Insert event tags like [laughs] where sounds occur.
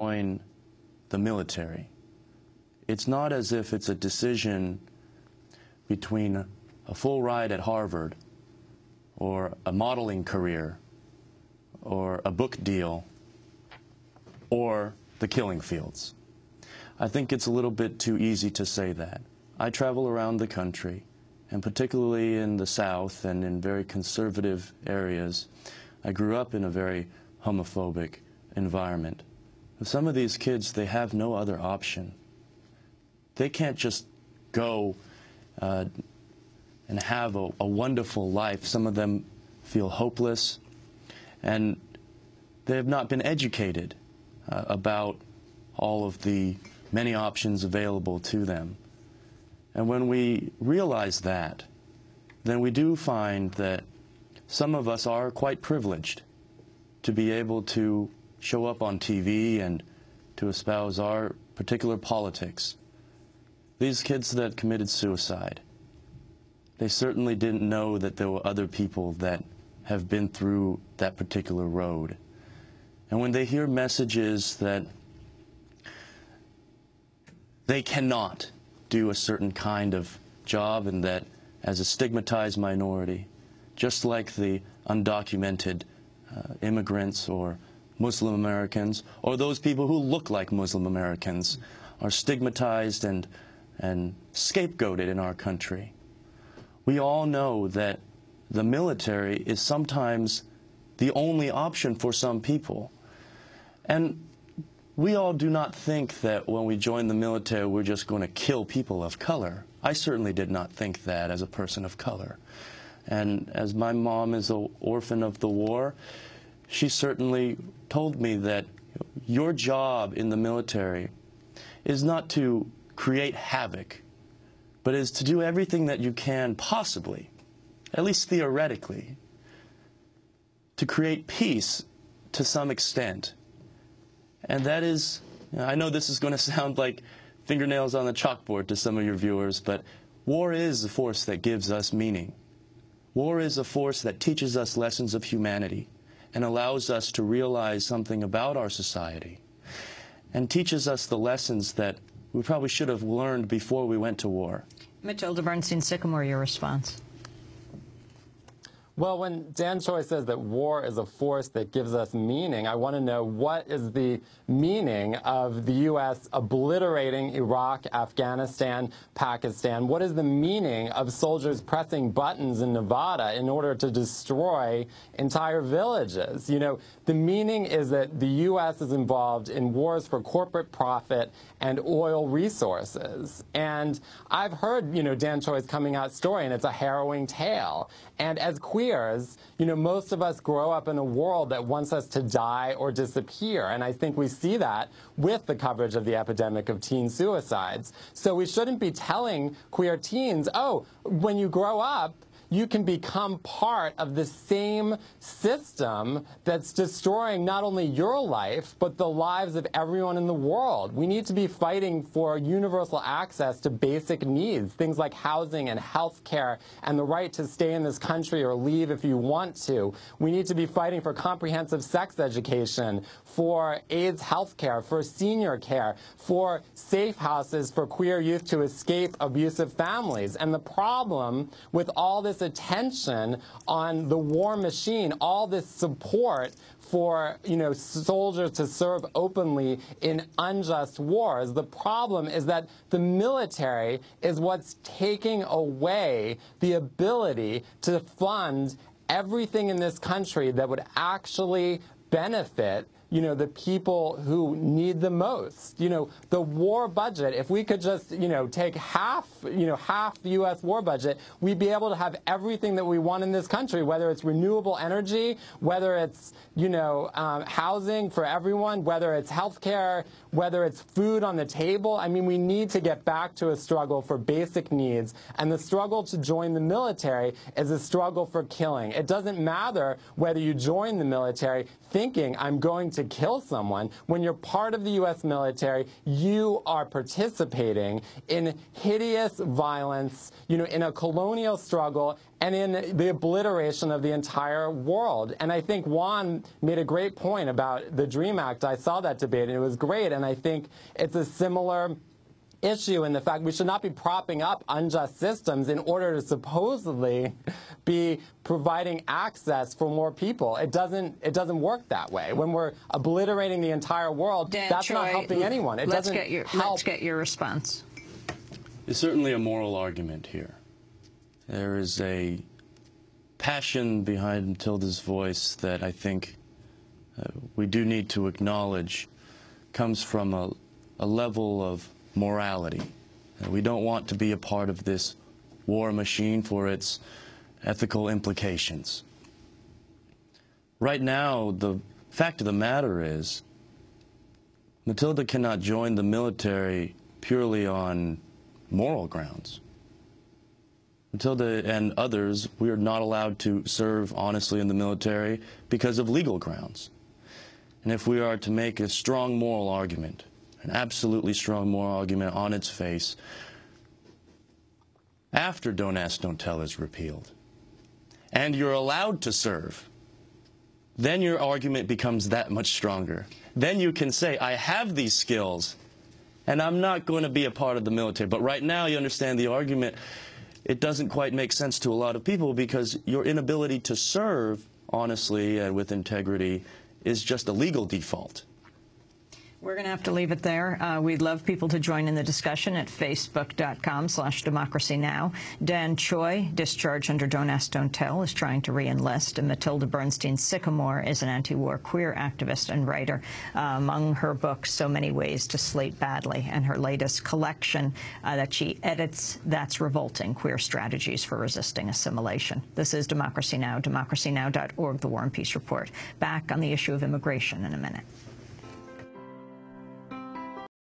join the military. It's not as if it's a decision between a full ride at Harvard or a modeling career or a book deal or the killing fields. I think it's a little bit too easy to say that. I travel around the country, and particularly in the South and in very conservative areas. I grew up in a very homophobic environment. Some of these kids, they have no other option. They can't just go uh, and have a, a wonderful life. Some of them feel hopeless, and they have not been educated uh, about all of the many options available to them. And when we realize that, then we do find that some of us are quite privileged to be able to show up on TV and to espouse our particular politics. These kids that committed suicide, they certainly didn't know that there were other people that have been through that particular road. And when they hear messages that they cannot do a certain kind of job and that as a stigmatized minority, just like the undocumented uh, immigrants or Muslim Americans or those people who look like Muslim Americans are stigmatized and, and scapegoated in our country. We all know that the military is sometimes the only option for some people. And we all do not think that when we join the military, we're just going to kill people of color. I certainly did not think that as a person of color. And as my mom is an orphan of the war, she certainly told me that your job in the military is not to create havoc, but is to do everything that you can possibly, at least theoretically, to create peace to some extent and that is, I know this is going [laughs] to sound like fingernails on the chalkboard to some of your viewers, but war is a force that gives us meaning. War is a force that teaches us lessons of humanity and allows us to realize something about our society and teaches us the lessons that we probably should have learned before we went to war. Mattilda Bernstein Sycamore, your response. Well, when Dan Choi says that war is a force that gives us meaning, I want to know what is the meaning of the U.S. obliterating Iraq, Afghanistan, Pakistan? What is the meaning of soldiers pressing buttons in Nevada in order to destroy entire villages? You know, the meaning is that the U.S. is involved in wars for corporate profit and oil resources. And I've heard, you know, Dan Choi's coming out story, and it's a harrowing tale. And as queers, you know, most of us grow up in a world that wants us to die or disappear. And I think we see that with the coverage of the epidemic of teen suicides. So we shouldn't be telling queer teens, oh, when you grow up, you can become part of the same system that's destroying not only your life, but the lives of everyone in the world. We need to be fighting for universal access to basic needs, things like housing and health care and the right to stay in this country or leave if you want to. We need to be fighting for comprehensive sex education, for AIDS health care, for senior care, for safe houses for queer youth to escape abusive families. And the problem with all this attention on the war machine, all this support for you know soldiers to serve openly in unjust wars. The problem is that the military is what's taking away the ability to fund everything in this country that would actually benefit you know, the people who need the most. You know, the war budget, if we could just, you know, take half, you know, half the U.S. war budget, we'd be able to have everything that we want in this country, whether it's renewable energy, whether it's, you know, um, housing for everyone, whether it's health care, whether it's food on the table. I mean, we need to get back to a struggle for basic needs. And the struggle to join the military is a struggle for killing. It doesn't matter whether you join the military thinking I'm going to kill someone. When you're part of the U.S. military, you are participating in hideous violence, you know, in a colonial struggle and in the obliteration of the entire world. And I think Juan made a great point about the DREAM Act. I saw that debate and it was great. And I think it's a similar issue in the fact we should not be propping up unjust systems in order to supposedly be providing access for more people. It doesn't it doesn't work that way. When we're obliterating the entire world, Dan that's Choi, not helping anyone. It let's doesn't get your help. let's get your response. There's certainly a moral argument here. There is a passion behind Mattilda's voice that I think uh, we do need to acknowledge comes from a, a level of morality. We don't want to be a part of this war machine for its ethical implications. Right now, the fact of the matter is, Mattilda cannot join the military purely on moral grounds. Mattilda and others, we are not allowed to serve honestly in the military because of legal grounds. And if we are to make a strong moral argument, an absolutely strong moral argument on its face, after Don't Ask, Don't Tell is repealed, and you're allowed to serve, then your argument becomes that much stronger. Then you can say, I have these skills, and I'm not going to be a part of the military. But right now, you understand the argument, it doesn't quite make sense to a lot of people because your inability to serve honestly and with integrity is just a legal default. We're going to have to leave it there. Uh, we'd love people to join in the discussion at facebook.com slash democracy now. Dan Choi, discharged under Don't Ask, Don't Tell, is trying to re-enlist. And Mattilda Bernstein Sycamore is an anti-war queer activist and writer. Uh, among her books, So Many Ways to Sleep Badly, and her latest collection uh, that she edits, That's Revolting, Queer Strategies for Resisting Assimilation. This is Democracy Now!, democracynow.org, The War and Peace Report. Back on the issue of immigration in a minute.